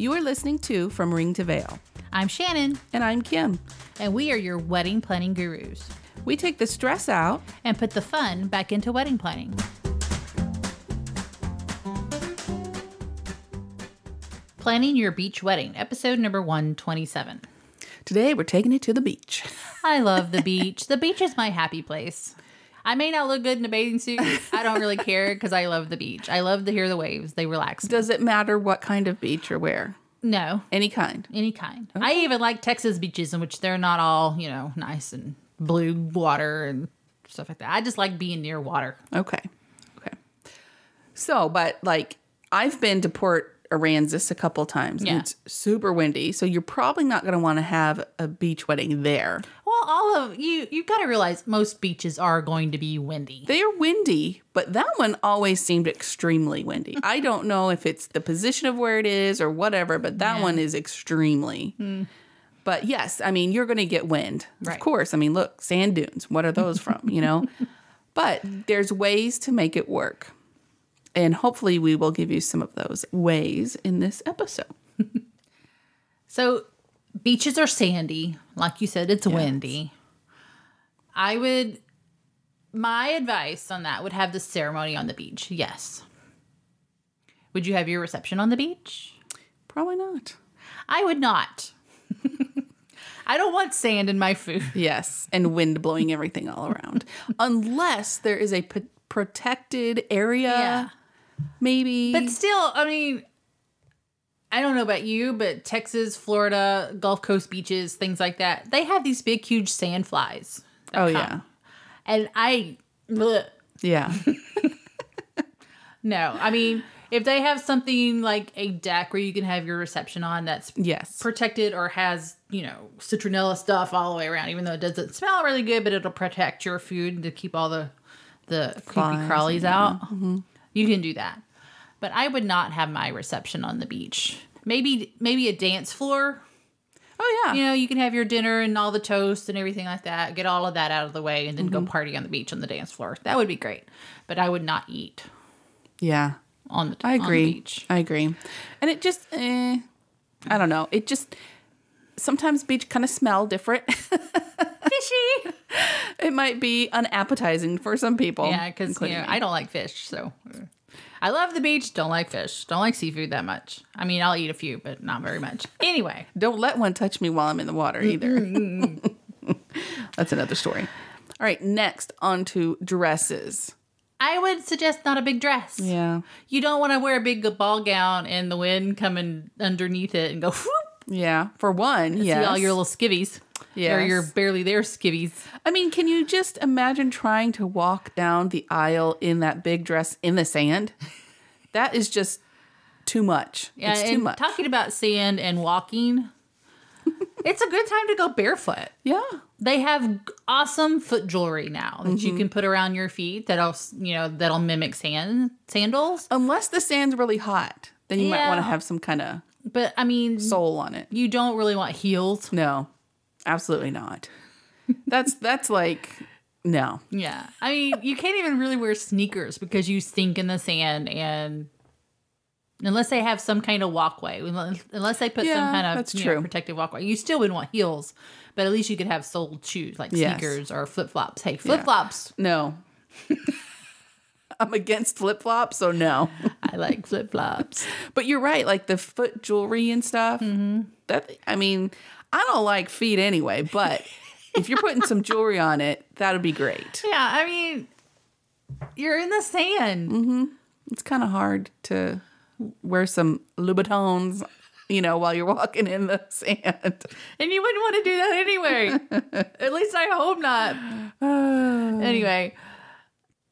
You are listening to From Ring to Veil, I'm Shannon, and I'm Kim. and we are your wedding planning gurus We take the stress out. and put the fun back into wedding planning. Planning your beach wedding, episode number 127. Today, we're taking it to the beach. I love the beach. The beach is my happy place. I may not look good in a bathing suit. I don't really care because I love the beach. I love to hear the waves. They relax. me. Does it matter what kind of beach or where? No, Any kind. any kind. I even like Texas beaches in which they're not all, you know, nice and blue water and stuff like that. I just like being near water. Okay. Okay. So, but like, I've been to Port Aransas a couple times. and Yeah. It's super windy. So, you're probably not going to want to have a beach wedding there. All of you, you've got to realize most beaches are going to be windy. They are windy, but that one always seemed extremely windy. I don't know if it's the position of where it is or whatever, but that Yeah. one is extremely. Hmm. But yes, I mean, you're going to get wind. Right. Of course. I mean, look, sand dunes. What are those from? You know? But there's ways to make it work. And hopefully, we will give you some of those ways in this episode. So, beaches are sandy. Like you said, it's windy. I would, my advice on that would have the ceremony on the beach. Yes. Would you have your reception on the beach? Probably not. I would not. I don't want sand in my food. Yes, and wind blowing everything all around. Unless there is a p- protected area, Yeah. maybe. But still, I mean, I don't know about you, but Texas, Florida, Gulf Coast beaches, things like that, they have these big, huge sand flies. oh come. yeah, And I, bleh. yeah, no, I mean, if they have something like a deck where you can have your reception on that's yes, protected or has, you know, citronella stuff all the way around, even though it doesn't smell really good, but it'll protect your food to keep all the the creepy crawlies out. Mm-hmm. You can do that. But I would not have my reception on the beach. Maybe maybe a dance floor. oh yeah, You know, you can have your dinner and all the toast and everything like that. Get all of that out of the way and then Mm-hmm. go party on the beach on the dance floor. That would be great. But I would not eat yeah. on the I on the agree. beach. I agree, and it just, eh, I don't know. It just sometimes beach kind of smell different. Fishy. it might be unappetizing for some people. Yeah, because you know. I don't like fish, so uh, I love the beach. Don't like fish. Don't like seafood that much. I mean, I'll eat a few, but not very much. Anyway, don't let one touch me while I'm in the water either. That's another story. All right, next on to dresses. I would suggest not a big dress. Yeah, You don't want to wear a big ball gown and the wind coming underneath it and go whoop. yeah. For one, See yes. all your little skivvies. Or Yes. your barely there skivvies. I mean, can you just imagine trying to walk down the aisle in that big dress in the sand? That is just too much. Yeah, it's too much. talking about sand and walking, it's a good time to go barefoot. yeah. They have awesome foot jewelry now that Mm-hmm. you can put around your feet that'll you know that'll mimic sand sandals. Unless the sand's really hot, then you might want to have some kind of But I mean, sole on it. you don't really want heels. No, absolutely not. That's that's like no. Yeah. I mean, you can't even really wear sneakers because you stink in the sand and unless they have some kind of walkway, unless they put some kind of that's you know, true. protective walkway, you still wouldn't want heels, but at least you could have soled shoes like Yes. sneakers or flip flops. Hey, flip flops. No. I'm against flip flops, so no. I like flip flops. But you're right, like the foot jewelry and stuff. Mm-hmm. That I mean, I don't like feet anyway, but if you're putting some jewelry on it, that'd be great. Yeah, I mean, you're in the sand. Mm-hmm. It's kind of hard to wear some Louboutins, you know, while you're walking in the sand. And you wouldn't want to do that anyway. At least I hope not. Anyway.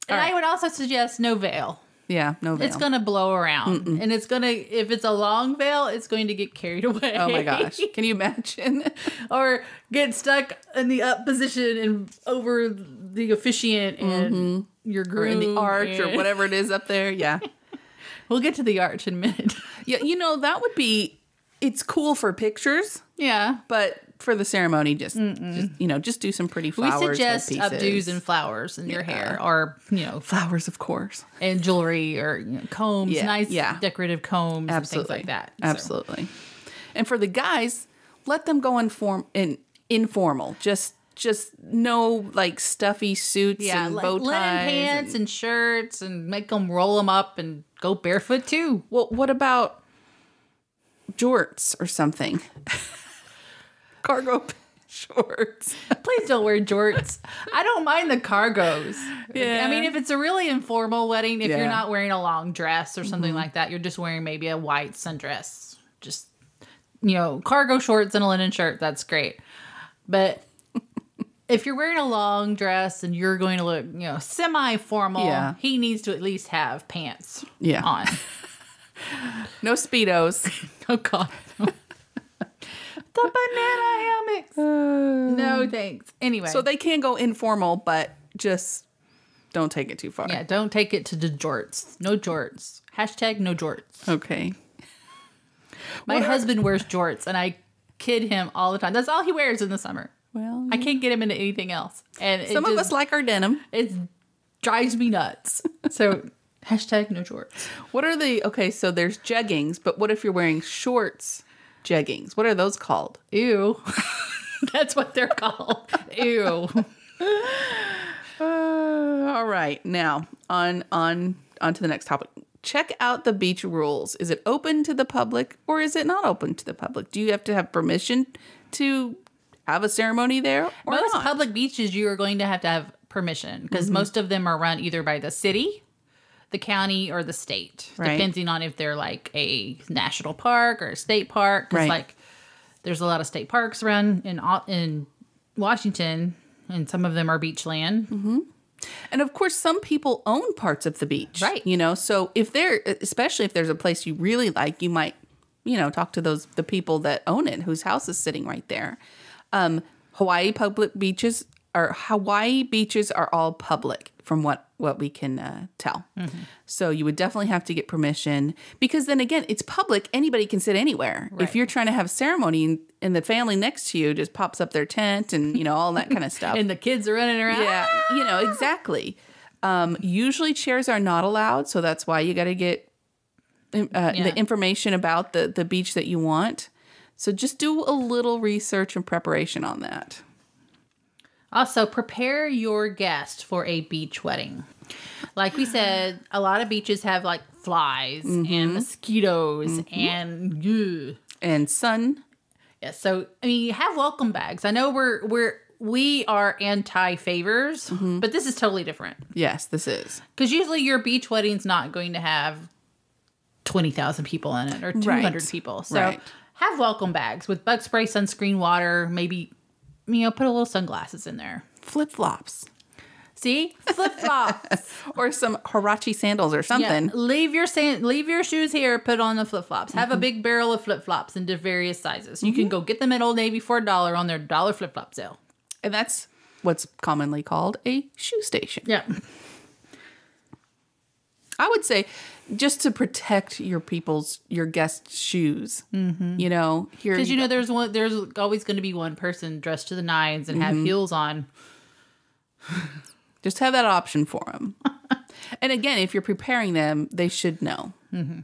And right. I would also suggest no veil. Yeah, no veil. It's gonna blow around, and it's gonna if it's a long veil, it's going to get carried away. oh my gosh, can you imagine? or get stuck in the up position and over the officiant and mm-hmm. your or groom in the arch or whatever it is up there? Yeah, We'll get to the arch in a minute. yeah. You know that would be. It's cool for pictures, yeah, but for the ceremony, just, just you know, just do some pretty We flowers. type suggest updos and flowers in your hair, or you know, flowers, of course. and jewelry, or you know, combs, Yeah, nice yeah. decorative combs, and Absolutely, things like that. So, Absolutely. And for the guys, let them go inform in informal. Just just no like stuffy suits yeah, and li- bow linen ties. pants and- and shirts, and make them roll them up and go barefoot too. well, what about jorts or something? Cargo shorts. Please don't wear jorts. I don't mind the cargos. Yeah. I mean, if it's a really informal wedding, if Yeah. you're not wearing a long dress or something mm-hmm. like that, you're just wearing maybe a white sundress. Just, you know, cargo shorts and a linen shirt, that's great. But if you're wearing a long dress and you're going to look, you know, semi formal, Yeah. he needs to at least have pants Yeah. on. No speedos. oh, God. The banana hammocks. No, thanks. Anyway. So they can go informal, but just don't take it too far. Yeah, don't take it to the jorts. No jorts. Hashtag no jorts. Okay. My husband wears jorts and I kid him all the time. That's all he wears in the summer. Well, I can't get him into anything else. And it some of just- us like our denim. it drives me nuts. So hashtag no jorts. What are the okay? So there's jeggings, but what if you're wearing shorts? Jeggings. What are those called? Ew. That's what they're called. Ew. Uh, all right, now on on on to the next topic. Check out the beach rules. Is it open to the public or is it not open to the public? Do you have to have permission to have a ceremony there or most not? public beaches you are going to have to have permission because Mm-hmm. most of them are run either by the city the county or the state Right. depending on if they're like a national park or a state park 'Cause, Right. like there's a lot of state parks around in in washington and some of them are beach land Mm-hmm. And of course, some people own parts of the beach. Right. You know, so if there, especially if there's a place you really like, you might, you know, talk to those, the people that own it, whose house is sitting right there. Um, Hawaii public beaches are, Hawaii beaches are all public from what, what we can uh, tell. Mm-hmm. So you would definitely have to get permission because then again, it's public. Anybody can sit anywhere. If you're trying to have a ceremony and, and the family next to you just pops up their tent and, you know, all that kind of stuff. and the kids are running around Yeah, you know, exactly. Um, usually chairs are not allowed, so that's why you got to get uh, Yeah. the information about the, the beach that you want. So just do a little research and preparation on that. Also, prepare your guest for a beach wedding. Like we said, a lot of beaches have like flies Mm-hmm. and mosquitoes and ugh. And sun, yeah. So I mean, you have welcome bags. I know we're we're we are anti favors, Mm-hmm. but this is totally different yes, this is because usually your beach wedding's not going to have twenty thousand people in it or two hundred Right. people. So Right. have welcome bags with bug spray, sunscreen, water, maybe you know put a little sunglasses in there. flip flops See, flip flops. or some Huarache sandals or Yeah, something. leave your sand, leave your shoes here. Put on the flip flops. Have a Mm-hmm. big barrel of flip flops in diff- various sizes. You can go get them at Old Navy for a dollar on their dollar flip flop sale. And that's what's commonly called a shoe station. Yeah, I would say just to protect your people's your guests' shoes. Mm-hmm. You know, here because you know there's one. There's always going to be one person dressed to the nines and have mm-hmm. heels on. Just have that option for them. and again, if you're preparing them, they should know. Mm-hmm.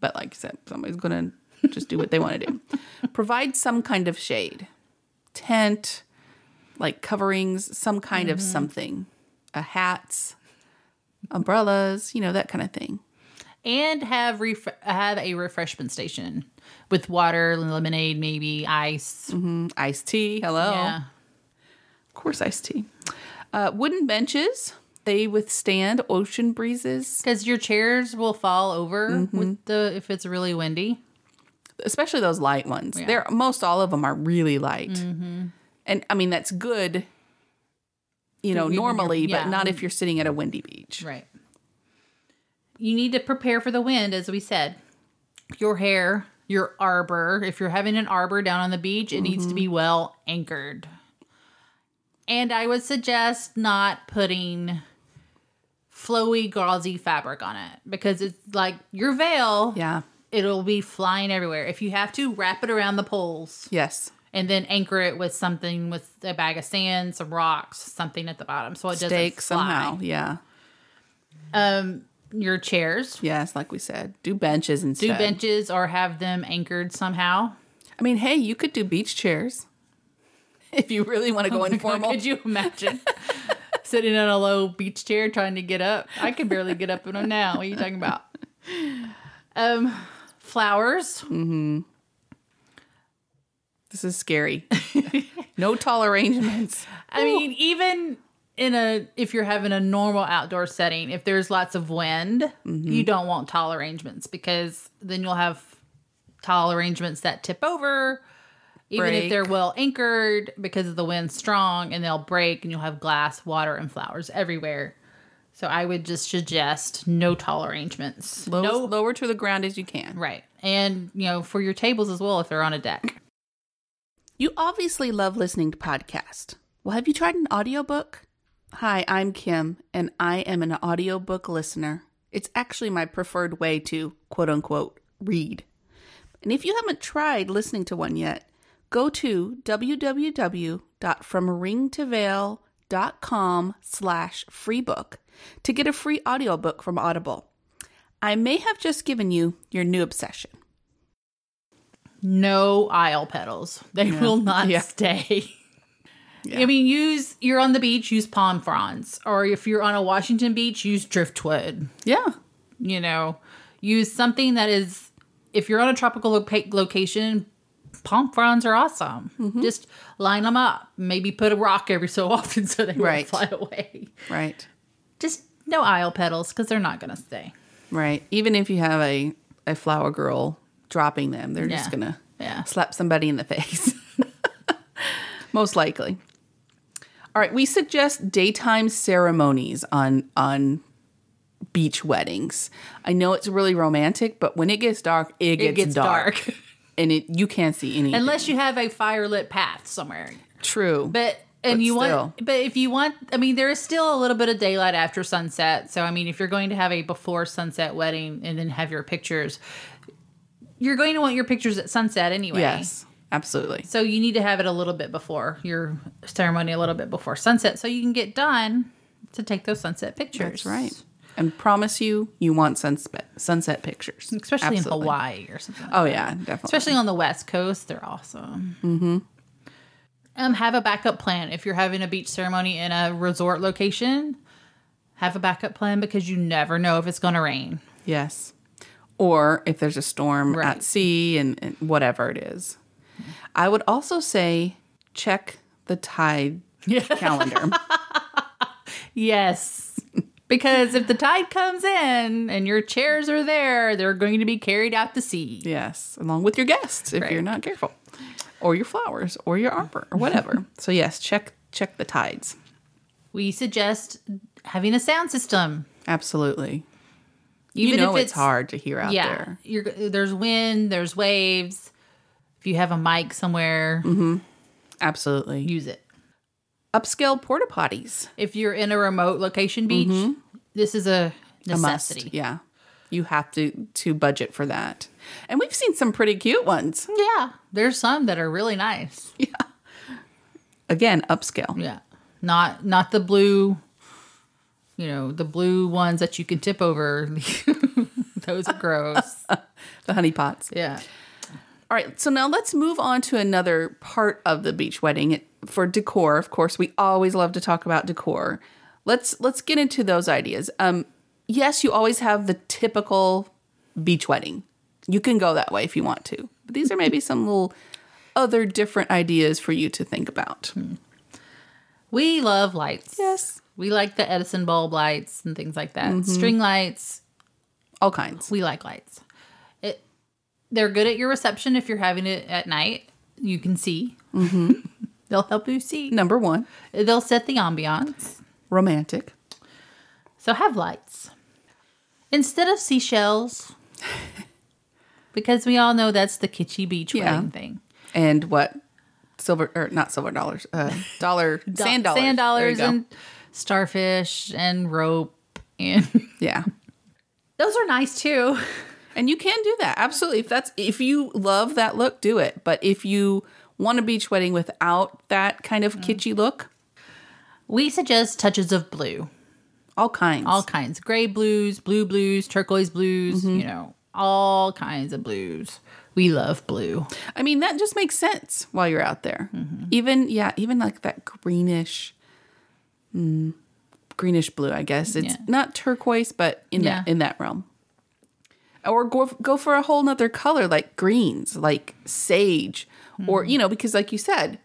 But like I said, somebody's going to just do what they want to do. Provide some kind of shade, tent, like coverings, some kind of something, a hats, umbrellas, you know, that kind of thing. And have ref- have a refreshment station with water, lemonade, maybe ice. Iced tea, hello. Yeah, Of course, iced tea. Uh, wooden benches, they withstand ocean breezes, because your chairs will fall over Mm-hmm. with the if it's really windy. especially those light ones. Yeah. They're most all of them are really light, and I mean that's good. You know, normally, yeah. but not if you're sitting at a windy beach. Right. You need to prepare for the wind, as we said. Your hair, your arbor, if you're having an arbor down on the beach, it needs to be well anchored. And I would suggest not putting flowy, gauzy fabric on it because it's like your veil, Yeah. it'll be flying everywhere. If you have to, wrap it around the poles Yes. and then anchor it with something with a bag of sand, some rocks, something at the bottom, so it doesn't fly. somehow. Yeah. Um, your chairs, Yes, like we said, do benches instead. do benches or have them anchored somehow. I mean, hey, you could do beach chairs if you really want to go informal. Could you imagine sitting in a low beach chair trying to get up? I can barely get up in them now. What are you talking about? Um, flowers. Mm-hmm. This is scary. no tall arrangements. I mean, even in a if you're having a normal outdoor setting, if there's lots of wind, Mm-hmm. you don't want tall arrangements because then you'll have tall arrangements that tip over. Even Break. if they're well anchored because of the wind strong and they'll break and you'll have glass, water, and flowers everywhere. So I would just suggest no tall arrangements. Low, no Lower to the ground as you can. right. And you know, for your tables as well if they're on a deck. You obviously love listening to podcasts. Well, have you tried an audiobook? Hi, I'm Kim, and I am an audiobook listener. It's actually my preferred way to quote unquote read. And if you haven't tried listening to one yet, go to www.fromringtoveil.com slash freebook to get a free audiobook from Audible. I may have just given you your new obsession. no aisle petals. They will not Yeah. stay. Yeah. I mean, use you're on the beach, use palm fronds, or if you're on a Washington beach, use driftwood. Yeah. You know, use something that is. If you're on a tropical loca- location, palm fronds are awesome. Mm-hmm. Just line them up. Maybe put a rock every so often so they Right. won't fly away. Right. Just no aisle petals because they're not gonna stay. Right. Even if you have a, a flower girl dropping them, they're just going to Yeah. slap somebody in the face. Most likely. All right. We suggest daytime ceremonies on, on beach weddings. I know it's really romantic, but when it gets dark, it gets, It gets dark. dark. And it you can't see anything. Unless you have a firelit path somewhere. True. But and But you still. want but if you want I mean there is still a little bit of daylight after sunset. So I mean if you're going to have a before sunset wedding and then have your pictures you're going to want your pictures at sunset anyway. yes. Absolutely. So you need to have it a little bit before your ceremony a little bit before sunset so you can get done to take those sunset pictures. That's right. And promise you, you want sunset sunset pictures, Especially Absolutely. in Hawaii or something. like Oh yeah, definitely. especially on the west coast they're awesome mm-hmm. um have a backup plan if you're having a beach ceremony in a resort location have a backup plan because you never know if it's going to rain Yes. Or if there's a storm Right. at sea and, and whatever it is. I would also say check the tide calendar. yes because if the tide comes in and your chairs are there they're going to be carried out to sea yes, along with your guests if you're not careful. Or your flowers or your arbor or whatever. so yes, check check the tides. we suggest having a sound system Absolutely. even you know if it's, hard to hear out yeah there. there's wind there's waves if you have a mic somewhere Mm-hmm. Absolutely. use it Upscale porta potties. if you're in a remote location beach, this is a Mm-hmm. A necessity. must. Yeah. You have to to budget for that. And we've seen some pretty cute ones. Yeah, there's some that are really nice. Yeah. Again, upscale. Yeah, not not the blue, you know, the blue ones that you can tip over. Those are gross. The honey pots. yeah. All right, so now let's move on to another part of the beach wedding It- for decor. Of course, we always love to talk about decor. Let's let's get into those ideas. Um, yes, you always have the typical beach wedding. You can go that way if you want to, but these are maybe some little other different ideas for you to think about. We love lights. Yes, We like the Edison bulb lights and things like that. String lights. all kinds. We like lights. They're good at your reception if you're having it at night. You can see. Mm-hmm. They'll help you see. Number one, They'll set the ambiance. romantic. So have lights. Instead of seashells, because we all know that's the kitschy beach Yeah. wedding thing. And what? Silver or not silver dollars? Uh, dollar sand dollars. Sand dollars and starfish and rope. And yeah. those are nice too. And you can do that. Absolutely. If that's if you love that look, do it. But if you want a beach wedding without that kind of mm. kitschy look, We suggest touches of blue. all kinds. All kinds. Gray blues, blue blues, turquoise blues, mm-hmm. you know, all kinds of blues. We love blue. I mean, that just makes sense while you're out there. Mm-hmm. Even yeah, even like that greenish, mm, greenish blue. I guess it's Yeah. not turquoise, but in Yeah. that in that realm. Or go go for a whole nother color like greens, like sage, or you know, because like you said,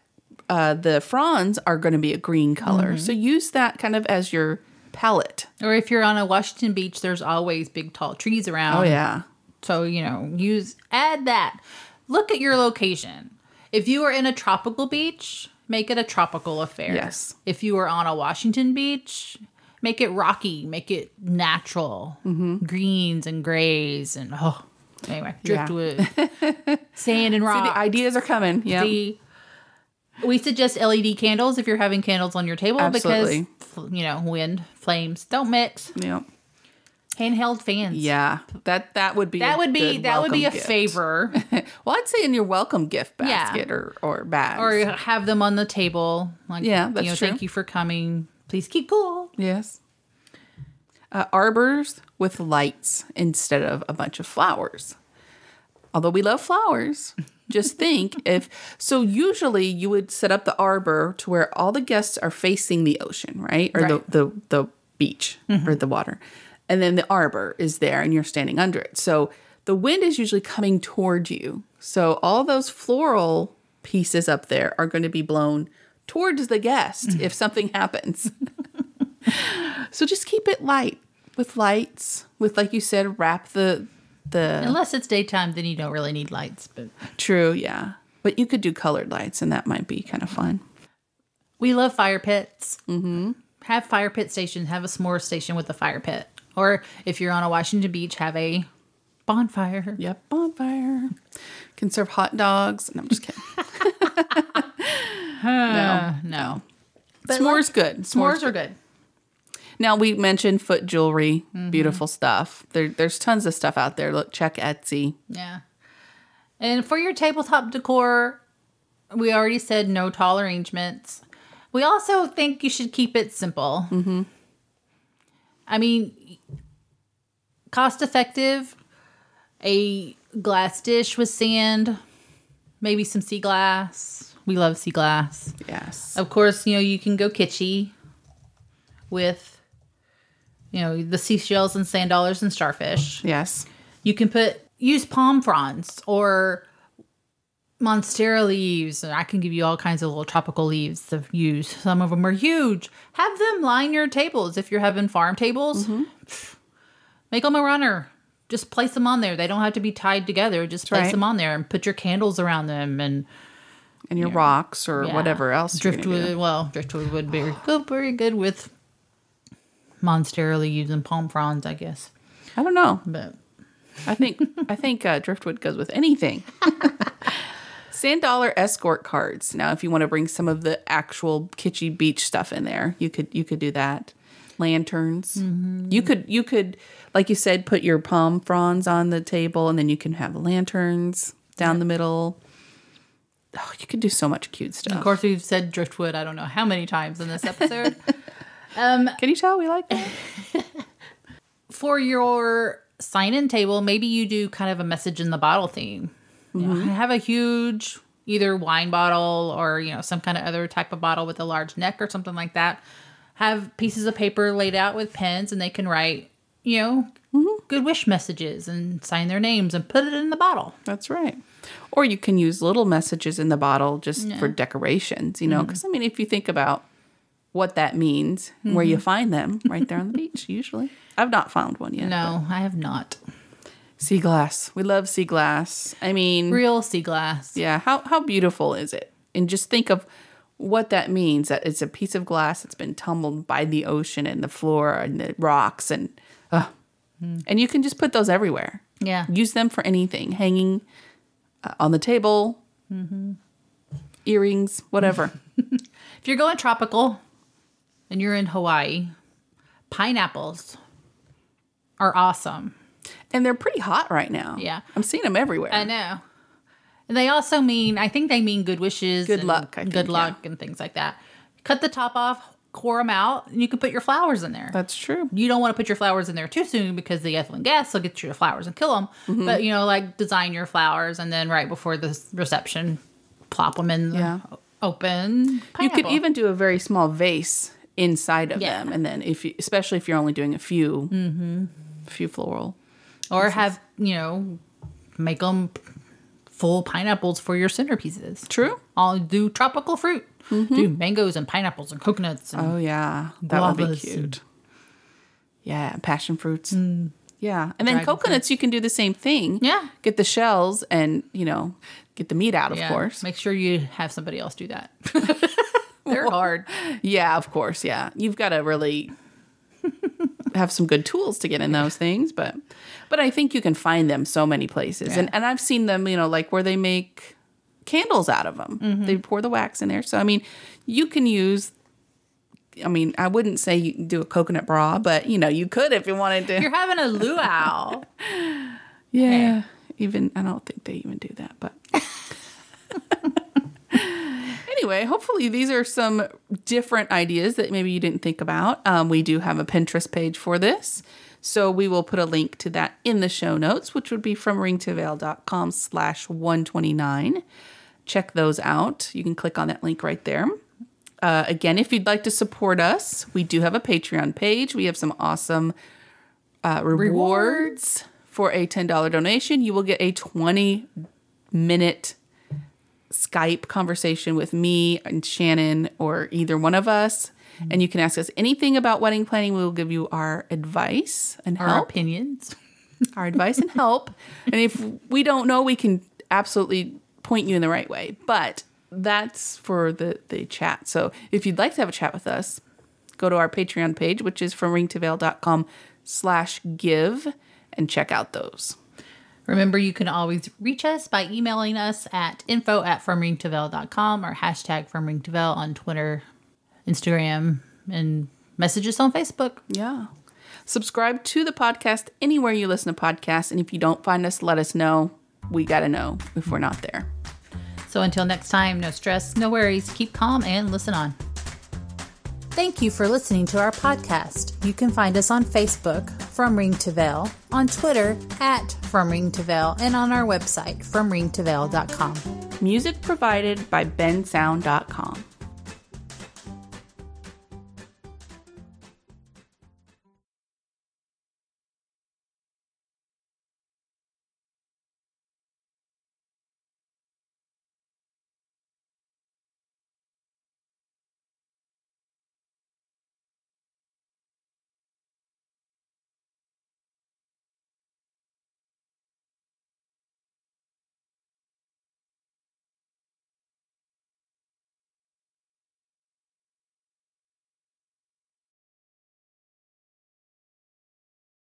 uh, the fronds are going to be a green color. So use that kind of as your palette. Or if you're on a Washington beach, there's always big tall trees around. Oh yeah, So, you know, use add that. Look at your location. If you are in a tropical beach, make it a tropical affair. Yes. If you are on a Washington beach, make it rocky, make it natural. Mm-hmm. Greens and grays and oh anyway, Yeah. driftwood. sand and See, rock. the ideas are coming. Yeah, we suggest LED candles if you're having candles on your table Absolutely. because you know, wind, flames don't mix. yeah, Handheld fans. yeah. That that would be That a would be that would be a gift. favor. well, I'd say in your welcome gift Yeah. basket or or bag. or have them on the table. Like, Yeah, that's you know, true. thank you for coming. Please keep cool. Yes. Uh, arbors with lights instead of a bunch of flowers. Although we love flowers, just think if so. Usually, you would set up the arbor to where all the guests are facing the ocean, right, or Right. the the the beach or the water, and then the arbor is there, and you're standing under it. So the wind is usually coming toward you. So all those floral pieces up there are going to be blown towards the guest if something happens. so just keep it light with lights, with like you said, wrap the the Unless it's daytime, then you don't really need lights. But True, yeah. But you could do colored lights, and that might be kind of fun. we love fire pits. Mm-hmm. Have fire pit stations. Have a s'more station with a fire pit. Or if you're on a Washington Beach, have a bonfire. Yep, bonfire. Can serve hot dogs. No, I'm just kidding. no, No. s'mores good. S'mores are good. Now we mentioned foot jewelry, beautiful stuff. There, there's tons of stuff out there. Look, check Etsy. Yeah. And for your tabletop decor, we already said no tall arrangements. We also think you should keep it simple. Mm-hmm. I mean, cost effective, a glass dish with sand, maybe some sea glass. We love sea glass. Yes. Of course, you know, you can go kitschy with, you know, the seashells and sand dollars and starfish. Yes. You can put use palm fronds or monstera leaves. And I can give you all kinds of little tropical leaves to use. Some of them are huge. Have them line your tables if you're having farm tables. Mm-hmm. Make them a runner. Just place them on there. They don't have to be tied together. Just place right. them on there and put your candles around them and And your rocks or yeah. whatever else. Driftwood. Well, driftwood would be good, very good with monstera using palm fronds, I guess. I don't know. But I think I think uh, driftwood goes with anything. Sand dollar escort cards. Now, if you want to bring some of the actual kitschy beach stuff in there, you could you could do that. Lanterns. You could you could like you said, put your palm fronds on the table, and then you can have lanterns down the middle. Oh, you could do so much cute stuff. of course, we've said driftwood. I don't know how many times in this episode. um, Can you tell we like that? for your sign-in table, maybe you do kind of a message in the bottle theme. You know, mm-hmm. have a huge either wine bottle or you know some kind of other type of bottle with a large neck or something like that. Have pieces of paper laid out with pens, and they can write you know mm-hmm. good wish messages and sign their names and put it in the bottle. That's right. Or you can use little messages in the bottle just for decorations, you know, mm. because I mean, if you think about what that means, where you find them, right there on the beach, usually. I've not found one yet. No, I have not. Sea glass. We love sea glass. I mean, Real sea glass. yeah, how, how beautiful is it? And just think of what that means that it's a piece of glass that's been tumbled by the ocean and the floor and the rocks and, uh, and you can just put those everywhere. Yeah. Use them for anything, hanging uh, on the table, earrings, whatever. If you're going tropical and you're in Hawaii, pineapples are awesome. and they're pretty hot right now. Yeah. I'm seeing them everywhere. I know. And they also mean, I think they mean good wishes, Good luck, I good think, yeah. luck, and things like that. Cut the top off, core them out, and you can put your flowers in there. That's true. you don't want to put your flowers in there too soon because the ethylene gas will get your flowers and kill them. Mm-hmm. But you know, like design your flowers and then right before the reception, plop them in the Yeah. open. You could even do a very small vase inside of Yeah. them, and then if you, especially if you're only doing a few, mm-hmm. few floral. or have you know make them full pineapples for your centerpieces. True. I'll do tropical fruit. Mm-hmm. Do mangoes and pineapples and coconuts. And, Oh yeah, that would be cute. and- Yeah, passion fruits. Mm. Yeah, and then Dragon coconuts, you can do the same thing. Yeah. get the shells and you know get the meat out, of Yeah, course. Make sure you have somebody else do that. They're hard. Yeah, of course. Yeah, you've got to really have some good tools to get in those things, but but I think you can find them so many places, and Yeah. and I've seen them, you know, like where they make candles out of them. Mm-hmm. They pour the wax in there, so I mean, you can use. I mean, I wouldn't say you can do a coconut bra, but you know, you could if you wanted to. You're having a luau. Yeah. Even I don't think they even do that, but anyway, hopefully these are some different ideas that maybe you didn't think about. Um, we do have a Pinterest page for this. So we will put a link to that in the show notes, which would be from ringtoveil.com slash 129. Check those out. You can click on that link right there. Uh, again, if you'd like to support us, we do have a Patreon page. We have some awesome uh, rewards for a $10 donation. You will get a 20 minute Skype conversation with me and Shannon or either one of us. And you can ask us anything about wedding planning. We will give you our advice and Our help opinions. our advice and help. And if we don't know, we can absolutely point you in the right way. But that's for the, the chat. So if you'd like to have a chat with us, go to our Patreon page, which is from ringtoveil.com slash give and check out those. Remember, you can always reach us by emailing us at info at fromringtoveil.com or hashtag fromringtoveil on Twitter, Instagram, and message us on Facebook. Yeah. Subscribe to the podcast anywhere you listen to podcasts. And if you don't find us, let us know. We got to know if we're not there. So until next time, no stress, no worries, keep calm and listen on. Thank you for listening to our podcast. You can find us on Facebook, From Ring to Veil, on Twitter, at From Ring to Veil, and on our website, FromRingToVeil.com. Music provided by bensound.com.